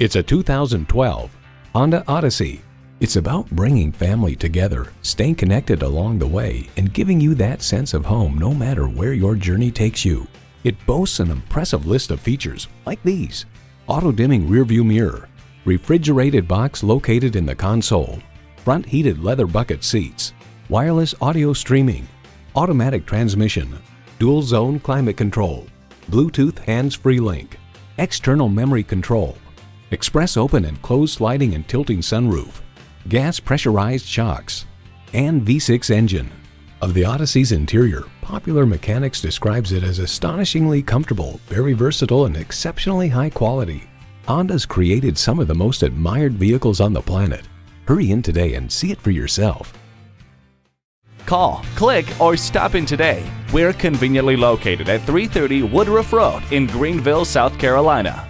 It's a 2012 Honda Odyssey. It's about bringing family together, staying connected along the way, and giving you that sense of home no matter where your journey takes you. It boasts an impressive list of features like these. Auto-dimming rearview mirror, refrigerated box located in the console, front heated leather bucket seats, wireless audio streaming, automatic transmission, dual zone climate control, Bluetooth hands-free link, external memory control, express open and close sliding and tilting sunroof, gas pressurized shocks, and V6 engine. Of the Odyssey's interior, Popular Mechanics describes it as astonishingly comfortable, very versatile, and exceptionally high quality. Honda's created some of the most admired vehicles on the planet. Hurry in today and see it for yourself. Call, click, or stop in today. We're conveniently located at 330 Woodruff Road in Greenville, South Carolina.